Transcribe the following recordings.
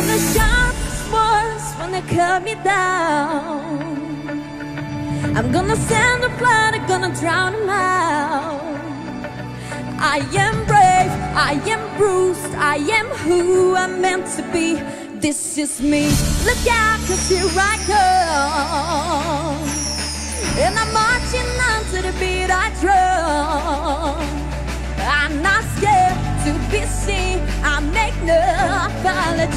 When the sharpest words wanna cut me down, I'm gonna send a flood, I'm gonna drown them out. I am brave, I am bruised, I am who I'm meant to be. This is me. Look out, cause here I come. And I'm marching on to the beat I drum. I'm not scared to be seen. I make no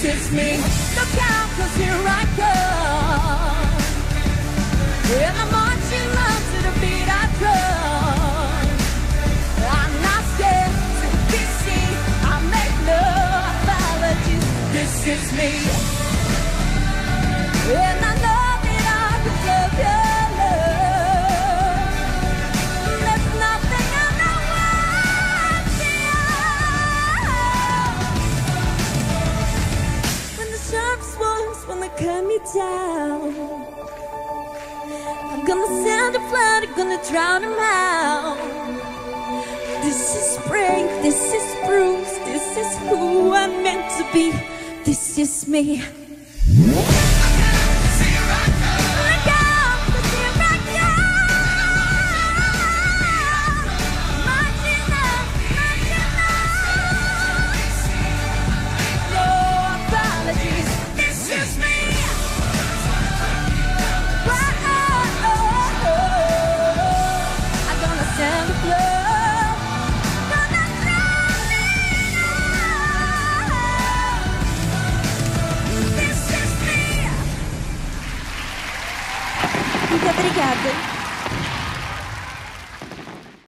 This is me. Look out, cause here I come. And I'm marching on to the beat I drum. I'm not scared to be seen. I make no apologies. This is me. And me down. I'm gonna send a flood, I'm gonna drown them out. This is brave, this is bruised, this is who I'm meant to be. This is me. Out.